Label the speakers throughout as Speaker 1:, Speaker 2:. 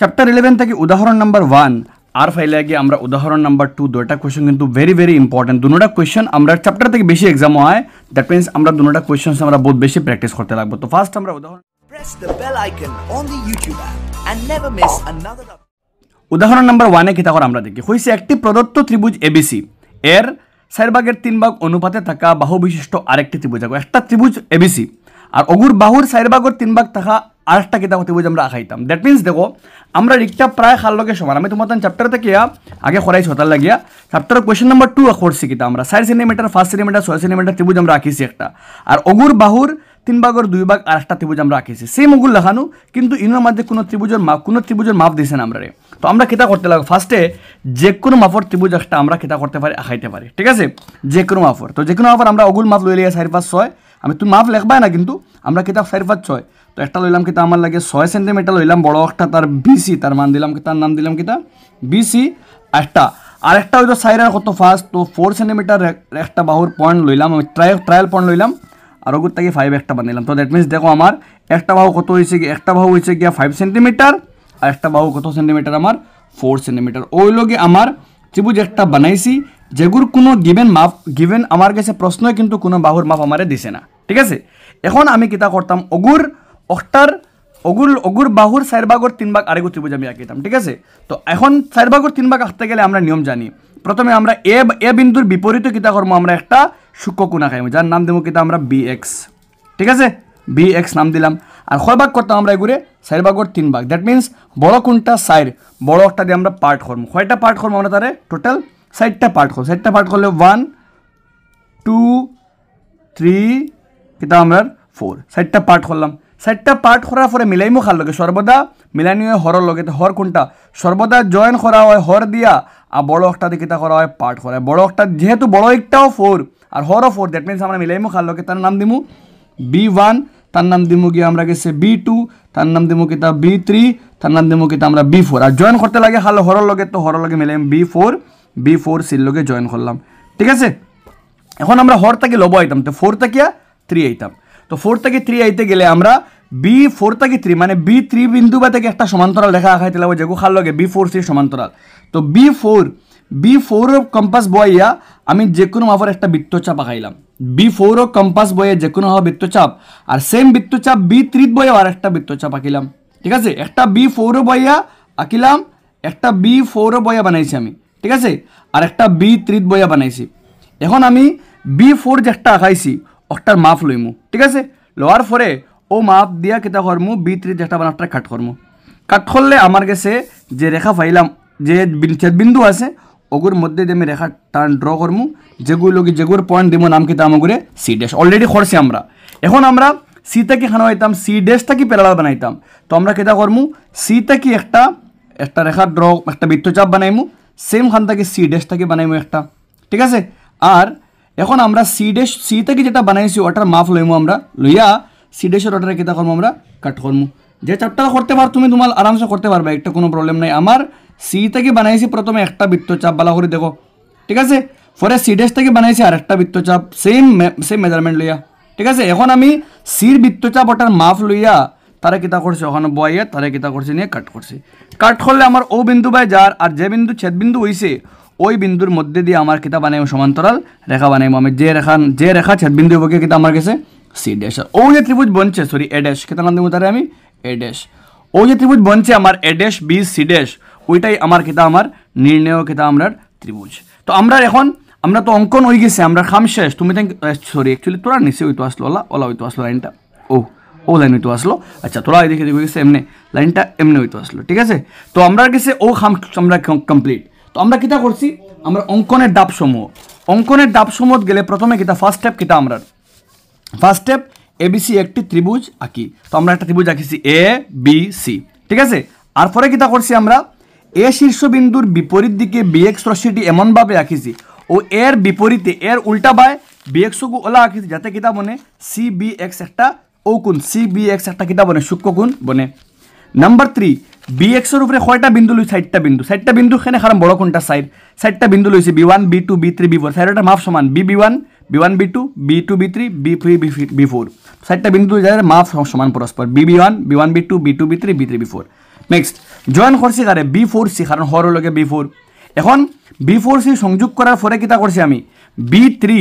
Speaker 1: Chapter eleven থেকে উদাহরণ number one আর ফাইলে গিয়ে আমরা উদাহরণ নাম্বার টু দুটা কোয়েশ্চন কিন্তু ভেরি ভেরি ইম্পর্টেন্ট দুটা কোয়েশ্চন আমরা চ্যাপ্টার থেকে বেশি এক্সাম হয় দ্যাট মিনস আমরা দুটা কোয়েশ্চন আমরা বহুত বেশি প্র্যাকটিস করতে লাগবো। তো ফার্স্ট আমরা উদাহরণ
Speaker 2: Press the bell icon on the YouTube app and never miss another
Speaker 1: উদাহরণ নাম্বার ওয়ানে কি তাহলে আমরা দেখি। হয়েছে একটি প্রদত্ত ত্রিভুজ এবিসি। এর চার ভাগের তিন ভাগ অনুপাতে থাকা বাহু বিশিষ্ট আরেকটি ত্রিভুজ। একটা ত্রিভুজ এবিসি। আর অগুর বাহুর চার ভাগের তিন ভাগ থাকা আরেকটা কিতাব ত্রিভুজ আমরা আঁকাইতাম দ্যাট মিনস দেখো, আমরা রিকটা প্রায় খার লগে সমান। আমি তোমার চ্যাপ্টার থেকে আগে খরাইছি হতার লাগিয়া। চ্যাপ্টার কোয়েশ্চন নাম্বার টু করছি কিতা আমরা। চার সেন্টিমিটার পাঁচ সেন্টিমিটার ছয় সেন্টিমিটার ত্রিভুজ আমরা আঁকিছি একটা। আর অগুর বাহুর তিন ভাগের দুই ভাগ আর একটা ত্রিভুজ আমরা আঁকিছি। সেম ওগুলো লেখানো, কিন্তু ইনোর মধ্যে কোনো ত্রিভুজের মাপ কোনো ত্রিভুজের মাপ দিছে না আমরা রে তো আমরা কিতা করতে লাগবো ফার্স্টে যে কোনো মাপর ত্রিভুজ একটা আমরা কিতা করতে পারি আঁকাইতে পারি। ঠিক আছে? যে কোনো মাপর তো যে কোনো মাপর আমরা অগুল মাপ লই চারি পাঁচ, ছয়। আমি তুমি মাপ লেখবাই না, কিন্তু আমরা কিতাব চারি পাঁচ ছয়। তো একটা লইলাম কিতা আমার লাগে ছয় সেন্টিমিটার লইলাম, বড় একটা তার বিসি তার মান দিলাম তার নাম দিলাম কিতা বিসি একটা আর একটা হয়তো সাইরার কত ফার্স্ট তো ফোর সেন্টিমিটার একটা বাহুর পয়েন্ট লইলাম, আমি ট্রায়াল ট্রায়াল পয়েন্ট লইলাম। আর ওগুর থেকে ফাইভ একটা বানাইলাম তো দ্যাট মিনস দেখো আমার একটা বাহু কত হয়েছে একটা বাহু হয়েছে গিয়া ফাইভ সেন্টিমিটার আর একটা বাহু কত সেন্টিমিটার আমার ফোর সেন্টিমিটার ওই লগে আমার ত্রিভুজ একটা বানাইছি, যেগুর কোনো গিভেন মাপ গিভেন আমার কাছে প্রশ্নই কিন্তু কোনো বাহুর মাপ আমারে দিছে না। ঠিক আছে? এখন আমি কিতা করতাম, অগুর অক্টার অগুর অগুর বাহুর চার ভাগর তিন ভাগ আরেকু ত্রিভুজ আমি আঁকিতাম, ঠিক আছে? তো এখন চার ভাগর তিন ভাগ আঁকতে গেলে আমরা নিয়ম জানি। প্রথমে আমরা এ এ বিন্দুর বিপরীত কিতা করব আমরা একটা সূক্ষ্ম কোণা খাইব যার নাম দেবো কিতা আমরা বি এক্স ঠিক আছে? বি এক্স নাম দিলাম। আর ছয় ভাগ করতাম আমরা এগুলো চার ভাগর তিন ভাগ। দ্যাট মিনস বড় কোনটা? সাইড বড় একটা দিয়ে আমরা পার্ট করব। কয়টা পার্ট করব আমরা তারে টোটাল সাইডটা পার্ট করব। সাইডটা পার্ট করলে ওয়ান টু থ্রি কিতা আমরা? ফোর সাইডটা পার্ট করলাম। সাইডটা পার্ট করার পরে মিলাইমো খার লগে। সর্বদা মিলানি হয় হরর লগে। তো হর কোনটা? সর্বদা জয়েন করা হয় হর দিয়া, আর বড় একটা দিয়ে কিতা করা হয় পার্ট করা হয়। বড় একটা, যেহেতু বড় একটাও ফোর আর হরও ফোর দ্যাট মিনস আমরা মিলাইমো খার লগে তার নাম দিমু বি ওয়ান তার নাম দিমু গিয়ে আমরা গেছে বি টু তার নাম দিমু কিতা বি থ্রি তার নাম দিমু কিতা আমরা বি ফোর আর জয়েন করতে লাগে হালো হরর লগে, তো হরর লগে মিলাইম বি ফোর বি ফোর সির লগে জয়েন করলাম। ঠিক আছে? এখন আমরা হর থেকে লব আইতাম, তো ফোর থেকে থ্রি আইতাম। তো ফোর থেকে থ্রি আইতে গেলে আমরা বি ফোর থেকে থ্রি মানে বি থ্রি বিন্দু বা থেকে একটা সমান্তরাল রেখা আঁকাইতে লাগবে, যেগু খার লগে বি ফোর থ্রি সমান্তরাল। তো B four B four compass বইয়া আমি যে কোনো মাপের একটা বৃত্তচাপ আঁকাইলাম বি ফোর কম্পাস বইয়ে যে কোনো হবে বৃত্তচাপ আর সেম বৃত্তচাপ বি থ্রিত বইয়া আর একটা বৃত্তচাপ আঁকিলাম ঠিক আছে একটা বি ফোর বইয়া আঁকিলাম একটা বি ফোর বইয়া বানাইছি আমি ঠিক আছে আর একটা বি থ্রিত বইয়া বানাইছি এখন আমি বি ফোর যে একটা আঁকাইছি ওটার মাপ লইমু ঠিক আছে লওয়ার পরে ও মাপ দিয়া কিতা করমু বি থ্রি যেটা বানাটা কাট করমু কাট করলে আমার কাছে যে রেখা পাইলাম যে বিন- বিন্দু আছে ওগুর মধ্যে দিয়ে আমি রেখা টান ড্র করমু। যেগুলো কি যেগুর পয়েন্ট দিব নাম কিতা আমাগুরে সি ড্যাশ অলরেডি করছি আমরা। এখন আমরা সি থেকে খানো হইতাম সি ড্যাশ থেকে প্যারালাল বানাইতাম। তো আমরা কিতা করমু? সি থেকে একটা একটা রেখা ড্র, একটা বৃত্তচাপ বানাইমু। সেম খান থেকে সি ড্যাশ থেকে বানাইমু একটা। ঠিক আছে? আর এখন আমরা সি ড্যাশ সি থেকে যেটা বানাইছি, ওটার মাপ লইমু আমরা। লইয়া সি ড্যাশের ওটারে কিতা করব আমরা? কাট করমু। যে চারটা করতে পার, তুমি তোমার আরামসে করতে পারবে, একটা কোনো প্রবলেম নাই। আমার সি থেকে বানাইছি প্রথমে একটা বৃত্তচাপ বালা করে দেখো ঠিক আছে পরে সি ড্যাশ থেকে বানাইছি আর একটা বৃত্তচাপ সেম সেম মেজারমেন্ট লইয়া ঠিক আছে এখন আমি সির বৃত্তচাপ ওটার মাপ লইয়া তারা কিতা করছে ওখানে বইয়া তারা কিতা করছে নিয়ে কাট করছে কাট করলে আমার ও বিন্দু বাই যার আর যে বিন্দু ছেদ বিন্দু হইছে ওই বিন্দুর মধ্যে দিয়ে আমার কিতা বানাইম সমান্তরাল রেখা বানাইম আমি যে রেখা যে রেখা ছেদ বিন্দু হব কিতা আমার কাছে সি ড্যাশ আর ও যে ত্রিভুজ বনছে সরি এ ড্যাশ কিতা নাম দিব তারে আমি এ ড্যাশ ও যে ত্রিভুজ বনছে আমার A dash B C dash ওইটাই আমার কিতা আমার নির্ণয় কিতা আমরা ত্রিভুজ। তো আমরা এখন, আমরা তো অঙ্কন হয়ে গেছে, আমরা খাম শেষ। তুমি সরি অ্যাকচুয়ালি তোরা নিচে তো আসলো, ওলা ওলা ওই তো আসলো লাইনটা। ও ও লাইন হইতো আসলো। আচ্ছা তোরা এদিকে দেখে গেছে, এমনি লাইনটা এমনি হইতো আসলো, ঠিক আছে? তো আমরা গেছে, ও খাম, আমরা কমপ্লিট তো আমরা কিতা করছি, আমরা অঙ্কনের ডাব সমূহ অঙ্কনের ডাব সমূহ গেলে প্রথমে কিতা ফার্স্ট স্টেপ কিতা আমরা? ফার্স্ট স্টেপ এবিসি একটি ত্রিভুজ আঁকি। তো আমরা একটা ত্রিভুজ আঁকিছি এ বি সি ঠিক আছে? আর পরে কিতা করছি আমরা? এ শীর্ষবিন্দুর বিপরীত দিকে বিএক্স রশ্মিটি এমনভাবে আঁকিছি ও এর বিপরীতে এর উল্টা বায় বিএক্সকু ওলা আঁকিছি যাতে কিতা বনে সি বি এক্স একটা ও কোন সি বি এক্স একটা কিতা বনে, সূক্ষ্ম কোণ বনে। নাম্বার থ্রি বি এক্সের উপরে কয়টা বিন্দু লই চারটা বিন্দু। চারটা বিন্দু খেনে খারাপ বড় কোনটা সাইড চারটা বিন্দু লইছে B one B two B three B four চারটা মাপ সমান B B one B one B two B two B three B three B four চারটা বিন্দু যাদের মাপ সমান পরস্পর। B B one B one B two B two B three B three B four next join করছি কারে B four C কারণ হর লগে বি ফোর এখন বি ফোর সি সংযোগ করার পরে কিতা করছি আমি? বি থ্রি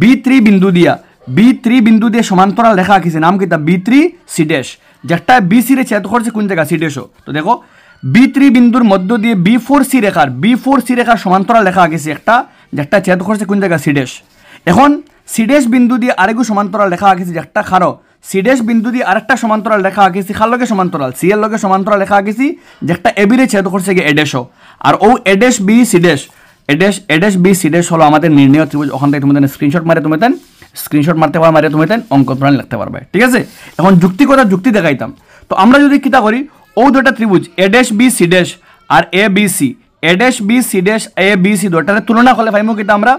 Speaker 1: বি থ্রি বিন্দু দিয়া। বি থ্রি বিন্দু দিয়ে সমান্তরাল রেখা আঁকিছে। নাম কিতা? বি থ্রি সি ড্যাশ যেটা বি সি রে ছেদ করছে কোন জায়গা সি ড্যাশও তো। দেখো বি থ্রি বিন্দুর মধ্য দিয়ে বি ফোর সি রেখার বি ফোর সি রেখার সমান্তরাল রেখা আঁকিছে একটা, যেটা ছেদ করছে কোন জায়গা সি ড্যাশ এখন সিডেশ বিন্দু দিয়ে আরেকু সমান্তরাল রেখা আঁকিছে যে একটা খারো সিডেশ বিন্দু দিয়ে আরেকটা সমান্তরাল রেখা আঁকিছি খার লগে সমান্তরাল সি এর লগে সমান্তরাল রেখা আঁকিছি, যে একটা এবিরে ছেদ করছে গিয়ে এডেশও আর ও এডেশ বি সিডেশ, এডেশ এডেশ বি সিডেশ হলো আমাদের নির্ণয় ত্রিভুজ, ওখান থেকে তুমি স্ক্রিনশট মারে তুমি তেন স্ক্রিনশট মারতে পারো, মারে তুমি তেন অঙ্ক প্রাণ লিখতে পারবে, ঠিক আছে? এখন যুক্তি কথা, যুক্তি দেখাইতাম। তো আমরা যদি কিতা করি, ও দুটা ত্রিভুজ, A dash B C dash R A B C, A dash B C dash, A B C দুটারে তুলনা করলে পাইমু কিতা আমরা?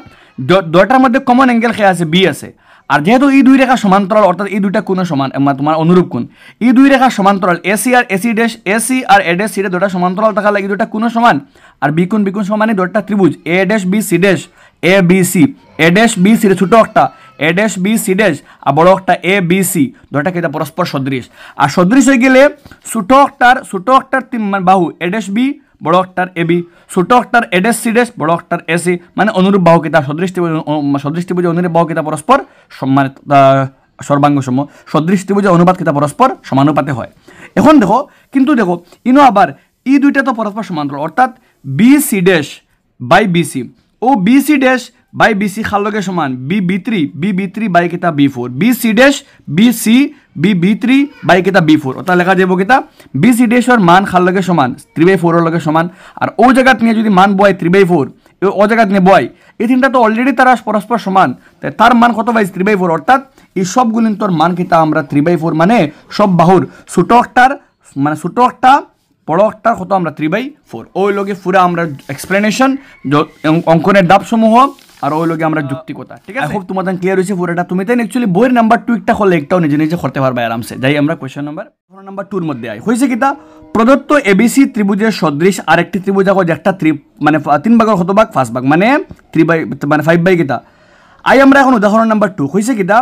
Speaker 1: দুটার মধ্যে কমন অ্যাঙ্গেল খেয়ে আছে? বি আছে। আর যেহেতু এই দুই রেখা সমান্তরাল, অর্থাৎ এই দুইটা কোণ সমান তোমার অনুরূপ কোণ, এই দুই রেখা সমান্তরাল AC R A C dash A C R A dash C দুটা সমান্তরাল থাকা লাগে দুটা কোণ সমান। আর বি কোণ বি কোণ সমান এই দুটা ত্রিভুজ A dash B C dash A B C A dash B C ছোট একটা। A dash B C dash আর বড় একটা এ বি সি দুটা কিন্তু পরস্পর সদৃশ। আর সদৃশ হয়ে গেলে ছোট একটার ছোট একটার মানে বাহু এ ড্যাশ বি বড় অক্টার এবি ছোট অক্টার এডেস সিডেস বড় একটার এসি মানে অনুরূপ বাহকিতা সদৃষ্টি সদৃশ ত্রিভুজ অনুরূপ বাহকিতা পরস্পর সম্মানিত মানে সর্বাঙ্গ সম সদৃশ ত্রিভুজের পরস্পর সমানুপাতে হয়। এখন দেখো, কিন্তু দেখো, ইনো আবার ই দুইটা তো পরস্পর সমান্তরাল অর্থাৎ B C dash by B C. O B C dash by B C খার সমান, B B three, B B three by কিতা B four. B C dash, B C, B B three by কিতা B four. অর্থাৎ লেখা যাব কিতা? B C ড্যাশর মান খার লগে সমান, থ্রি বাই ফোরের লগে সমান। আর ও জায়গাত নিয়ে যদি মান বয় থ্রি বাই ফোর ও জায়গাত নিয়ে বয়, এই তিনটা তো অলরেডি তারা পরস্পর সমান। তাই তার মান কত পাইছে? Three by four. অর্থাৎ এই সব গুণিন্তর মান কিতা আমরা থ্রি বাই ফোর মানে সব বাহুর। ছোট একটার মানে ছোট একটা বড় একটার কত আমরা? Three by four. ওই লগে পুরা আমরা এক্সপ্লেনেশন অঙ্কনের ডাবসমূহ আর ওই লোকে আমরা যুক্তি কথা ঠিক আছে? খুব তোমাদের ক্লিয়ার হয়েছে পুরোটা। তুমি তাই অ্যাকচুয়ালি বইয়ের নাম্বার টু একটা হলে একটাও নিজে নিজে করতে পারবে আরামসে। যাই আমরা কোয়েশ্চেন নাম্বার নাম্বার টুর মধ্যে আই হয়েছে কিতা প্রদত্ত এবিসি ত্রিভুজের সদৃশ আর একটি ত্রিভুজ আগে যে একটা ত্রি মানে তিন ভাগের হতভাগ ফার্স্ট ভাগ। মানে থ্রি বাই মানে ফাইভ বাই কিতা আই আমরা এখন উদাহরণ নাম্বার টু হয়েছে কিতা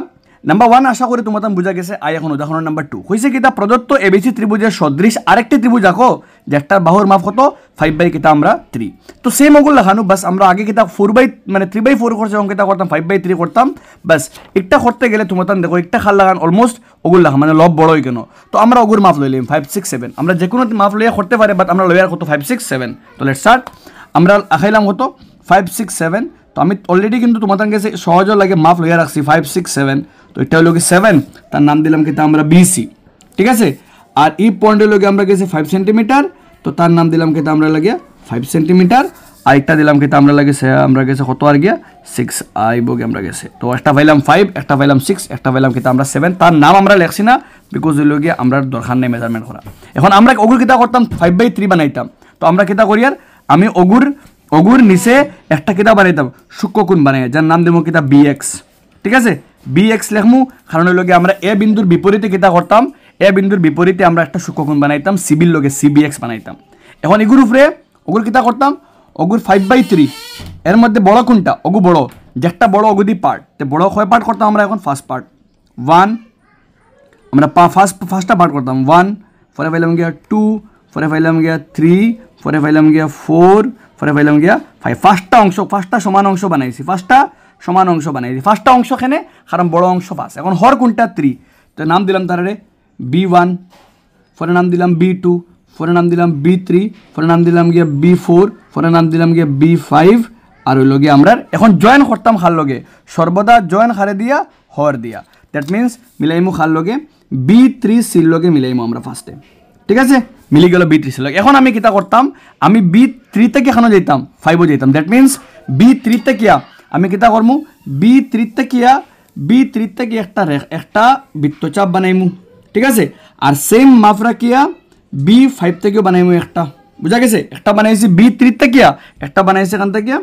Speaker 1: নাম্বার ওয়ান আশা করি তোমার বুঝা গেছে, আই এখন উদাহরণ নাম্বার টু হয়েছে কিতা প্রদত্ত এবিসি ত্রিভুজের সদৃশ আরেকটি ত্রিভুজ আঁকো যে একটা বাহুর মাপ কত? ফাইভ বাই কিতা আমরা থ্রি তো সেম ওগুলো লেখানো বাস আমরা আগে কিতা ফোর বাই মানে থ্রি বাই ফোর করছে অঙ্কিতা করতাম ফাইভ বাই থ্রি করতাম বাস একটা করতে গেলে তোমার দেখো, একটা খাল লাগান অলমোস্ট ওগুলো লেখা মানে লব বড়ই কেন তো আমরা ওগুর মাপ লইলাম ফাইভ সিক্স সেভেন আমরা যে কোনো মাপ লইয়া করতে পারি বাট আমরা লইয়ার কত? ফাইভ সিক্স সেভেন তো লেট স্টার্ট আমরা আখাইলাম কত? ফাইভ সিক্স সেভেন তো আমি অলরেডি কিন্তু তোমাদের কাছে সহজ লাগে মাপ লইয়া রাখছি ফাইভ সিক্স সেভেন তো এটা হলো কি সেভেন তার নাম দিলাম কিন্তু আমরা বিসি ঠিক আছে? আর এই পয়েন্টের লগে আমরা গেছি ফাইভ সেন্টিমিটার তো তার নাম দিলাম কিন্তু আমরা লাগে ফাইভ সেন্টিমিটার আর একটা দিলাম কিন্তু আমরা লাগে আমরা গেছে কত আর গিয়া? সিক্স আইবগে আমরা গেছে। তো একটা পাইলাম ফাইভ একটা পাইলাম সিক্স একটা পাইলাম কিন্তু আমরা সেভেন তার নাম আমরা লেখছি না বিকজ হইল গিয়ে আমরা দরকার নেই মেজারমেন্ট করা। এখন আমরা অগুর কিতা করতাম? ফাইভ বাই থ্রি বানাইতাম। তো আমরা কিতা করি আর আমি অগুর অগুর নিচে একটা কিতা বানাইতাম সূক্ষ্মকোণ বানাই, যার নাম দেবো কিতা বি এক্স ঠিক আছে? বি এক্স লেখমু কারণ গিয়ে আমরা এ বিন্দুর বিপরীতে কিতা করতাম, এ বিন্দুর বিপরীতে আমরা একটা সূক্ষ্মকোণ বানাইতাম সিবির লগে সিবি এক্স বানাইতাম। এখন এগুর উপরে ওগুর কিতা করতাম অগুর ফাইভ বাই থ্রি এর মধ্যে বড় কোনটা অগু বড় যে একটা বড় অগুদি পার্ট তো বড় কয় পার্ট করতাম আমরা এখন? ফার্স্ট পার্ট ওয়ান আমরা পা ফার্স্ট ফার্স্টটা পার্ট করতাম। ওয়ান পরে পাইলাম গিয়া টু পরে পাইলাম গিয়া থ্রি পরে পাইলাম গিয়া ফোর পরে পাইলাম গিয়া ফাইভ ফার্স্টটা অংশ, ফার্স্টটা সমান অংশ বানাইছি। ফার্স্টটা সমান অংশ বানাইছি। ফার্স্টটা অংশ খেনে কারণ বড় অংশ ফার্স্ট এখন হর কোনটা? থ্রি তো নাম দিলাম তারে বি ওয়ান পরে নাম দিলাম বি টু পরে নাম দিলাম বি থ্রি পরে নাম দিলাম গিয়া বি ফোর পরে নাম দিলাম গিয়া বি ফাইভ আর ওই লগে আমরা এখন জয়েন করতাম খার লগে। সর্বদা জয়েন খারে দিয়া, হর দিয়া। দ্যাট মিন্স মিলাইমু খার লগে। বি থ্রি সির লগে মিলাইমু আমরা ফার্স্টে ঠিক আছে? মিলি গেল বি থ্রি লগে এখন আমি কিতা করতাম? আমি বি থ্রি থেকে এখানে যেতাম ফাইভও যেতাম দ্যাট মিন্স বি থ্রি থেকে আমি কিতা করমু? বি থ্রি থেকে বি থ্রি থেকে একটা একটা বৃত্তচাপ বানাইমু। ঠিক আছে? আর সেম মাপ রাখিয়া বি ফাইভ থেকেও বানাইমু একটা। বুঝা গেছে? একটা বানাইছি বি থ্রি থেকে একটা বানাইছি এখান থেকে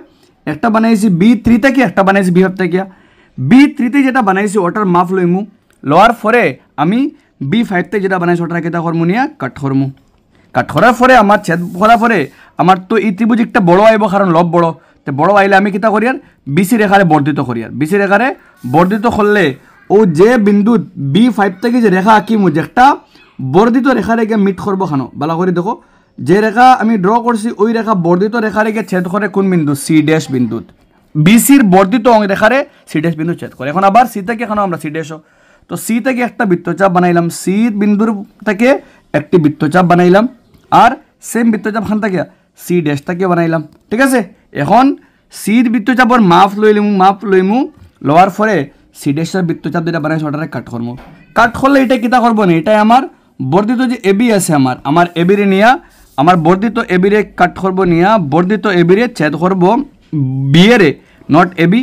Speaker 1: একটা বানাইছি বি থ্রি থেকে একটা বানাইছি বি ফাইভ থেকে বি থ্রিতে যেটা বানাইছি, ওটার মাপ লইমু। লওয়ার পরে আমি বি ফাইভ থেকে যেটা বানাইছি ওটার কেটা করমু নিয়া কাট করমু কাট করার পরে আমার ছেদ করার পরে আমার তো এই ত্রিভুজ একটা বড় আইব কারণ লব বড় তো বড় আইলে আমি কিতা করি আর বিসি রেখারে বর্ধিত করি আর বিসি রেখারে বর্ধিত করলে ও যে বিন্দুত বি ফাইভ থেকে যে রেখা আঁকিমু একটা বর্ধিত রেখা রেখে মিট করব খানো বালা করে দেখো যে রেখা আমি ড্র করছি ওই রেখা বর্ধিত রেখা রেখে ছেদ করে কোন বিন্দু সি ড্যাশ বিন্দুত বিসির বর্ধিত রেখারে সি ড্যাশ বিন্দু ছেদ করে এখন আবার সি থেকে এখন আমরা সি ড্যাশও তো সি থেকে একটা বৃত্তচাপ বানাইলাম। সি বিন্দুর থেকে একটি বৃত্তচাপ বানাইলাম। আর সেম বৃত্তচাপ খান থেকে সি ড্যাশ থেকে বানাইলাম। ঠিক আছে? এখন সির বৃত্তচাপর মাপ লইলিমু, মাপ লইমু। লওয়ার পরে সি ড্যাশের বৃত্তচাপ যেটা বানাইছে ওটারে কাট করব কাট করলে এটা কিতা করব না? এটাই আমার বর্ধিত যে এবি আছে আমার আমার এবিরে নিয়া, আমার বর্ধিত এবিরে কাট করব, নিয়া বর্ধিত এবিরে ছেদ করব এরে not AB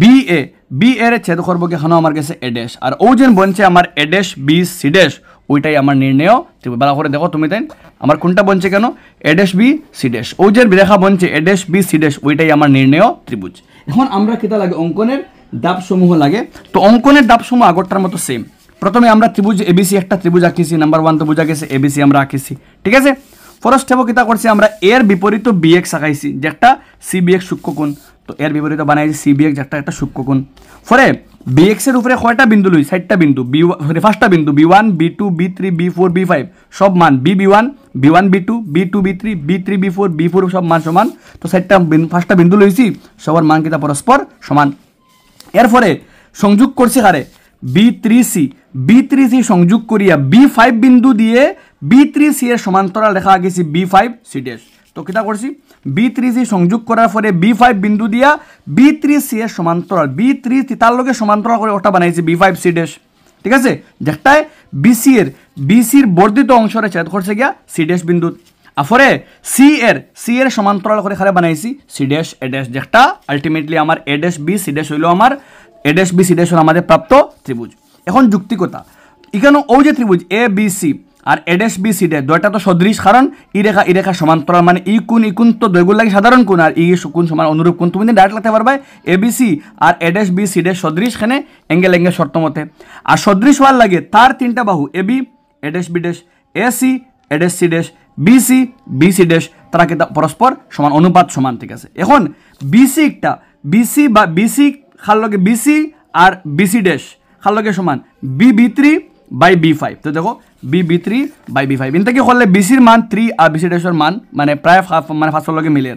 Speaker 1: B A B এর ছেদ করব কেন আমার কাছে এডেশ আর ও যেন বনছে আমার এডেশ বি সিডেশ ওইটাই আমার নির্ণয়। ভালো করে দেখো তুমি তাই আমার কোনটা বনছে কেন? এডেশ বি সিডেশ ও যে রেখা বনছে এডেশ বি সিডেশ ওইটাই আমার নির্ণয় ত্রিভুজ। এখন আমরা কিতা লাগে? অঙ্কনের দাবসমূহ লাগে। তো অঙ্কনের দাবসমূহ আগরটার মতো সেম প্রথমে আমরা ত্রিভুজ এবিসি একটা ত্রিভুজ আঁকিছি। নাম্বার ওয়ান তো বোঝা গেছে এবিসি আমরা আঁকিছি। ঠিক আছে? ফার্স্ট স্টেপও কিতা করছি? আমরা এর বিপরীত বিএক্স আঁকাইছি, যে একটা সি বিএক্স সূক্ষ্মকোণ তো এর বিপরীত বানাইছি সি বিএক্স একটা একটা সূক্ষ্মকোণ ফলে বিএক্স এর উপরে কয়টা বিন্দু লই? ষাটটা বিন্দু। বি সরি পাঁচটা বিন্দু। B one B two B three B four B five সব মান। B B one B one B two B two B three B three B four B four সব মান সমান। তো ষাটটা পাঁচটা বিন্দু লইছি, সবার মান কিতা পরস্পর সমান। এরপরে সংযোগ করছি কারে? B three C B three C সংযোগ করিয়া বি ফাইভ বিন্দু দিয়ে বি থ্রি সি এর সমান্তরাল রেখা আঁকেছি বি ফাইভ সি ড্যাশ তো কিতা করছি? বি থ্রি সংযোগ করার পরে বি ফাইভ বিন্দু দিয়া বি থ্রি সি এর সমান্তরাল বি থ্রি তার লগে সমান্তরাল করে ওটা বানাইছি বি ফাইভ সি ঠিক আছে? যেটায় বিসি এর বিসির বর্ধিত অংশরে ছেদ করছে গিয়া সি ড্যাশ বিন্দুত। আফরে সি এর সি এর সমান্তরাল করে খালে বানাইছি সি ড্যাশ এ ড্যাশ যেটা আলটিমেটলি আমার A dash B C dash হইল আমার এ বি সি হলো আমাদের প্রাপ্ত ত্রিভুজ। এখন যুক্তিকতা। এখানে ও যে ত্রিভুজ A B C R A dash B C dash দুইটা তো সদৃশ কারণ, ই রেখা ই রেখা সমান্তরাল মানে ই কোন ই কোন তো দৈগুল লাগে সাধারণ কোন আর ই কোন সমান অনুরূপ কোন তুমি ডাইরেক্ট লাগতে পারবে A B C R A dash B C dash সদৃশ খানে এঙ্গেল এঙ্গেল শর্ত মতে। আর সদৃশ হওয়ার লাগে তার তিনটা বাহু A B A dash B dash A C A dash C dash BC BC dash তারা কিন্তু পরস্পর সমান অনুপাত সমান, ঠিক আছে? এখন বি বিসি একটা বি বিসি বা বি বিসি খার লগে বিসি আর বিসি ড্যাশ খার লগে সমান B B three by B five তো দেখো B B three by B five ইনতে কি করলে বিসির মান থ্রি আর বিসি ড্যাশের মান মানে প্রায় মানে ফার্স্টের লগে মিলে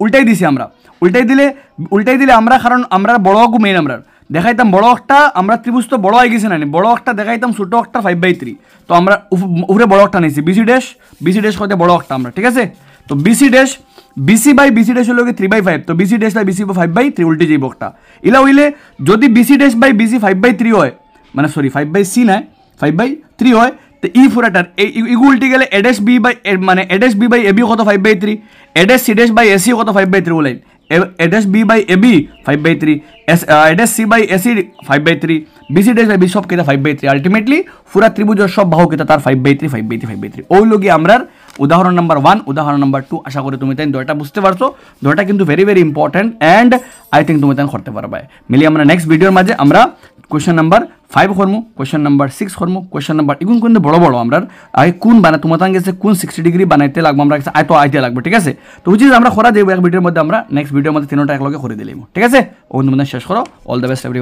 Speaker 1: উল্টাই দিছি আমরা উল্টাই দিলে উল্টাই দিলে আমরা কারণ আমরা বড় মেইন আমরা দেখাইতাম বড় একটা আমরা ত্রিভুজ তো বড় হয়ে গেছে না। বড় একটা দেখাইতাম ছোট একটা ফাইভ বাই থ্রি তো আমরা উপ- উপরে বড় একটা নিয়েছি বিসি ড্যাশ বিসি ড্যাশ কইতে বড় একটা আমরা ঠিক আছে তো BC dash BC by BC dash হলো থ্রি বাই ফাইভ তো BC dash by BC five by three উল্টে যাইব একটা ইলা হইলে যদি BC dash by BC five by three হয় মানে সরি ফাইভ বাই সি নাই ফাইভ বাই থ্রি হয়, তো ই ফুরাটার ইগু উল্টে গেলে এডেস বি বাই মানে A dash B by AB কত? Five by three A dash C dash by AC কত? ফাইভ বাই থ্রি ওলাই A dash B by AB five by three S A dash C by AC five by three BC dash by B সব কেতা five by three ultimately পুরা ত্রিভুজের সব বাহু কেতা তার five by three five by three five by three ওই লগি আমরার উদাহরণ নাম্বার ওয়ান উদাহরণ নাম্বার টু আশা করি তুমি তাই দয়টা বুঝতে পারছ। দয়টা কিন্তু very very important and I think তুমি তাই করতে পারবে। মিলি আমরা নেক্সট ভিডিওর মাঝে আমরা কোয়েশ্চেন নাম্বার ফাইভ করমু কোয়েশ্চন নাম্বার সিক্স করমু কোয়েশ্চেন নাম্বার এগুলো কিন্তু বড় বড় আমরা আগে কোন বানা তোমার গেছে কোন সিক্সটি ডিগ্রি বানাইতে লাগবো, আমরা কাছে আয়তো আইতে লাগবে, ঠিক আছে? তো বুঝি আমরা খরা দেবো এক ভিডিওর মধ্যে, আমরা নেক্সট ভিডিওর মধ্যে তিনটা একলগে করে দিলাম ঠিক আছে? ওগুলো তোমাদের শেষ করো অল দ্য বেস্ট এভরি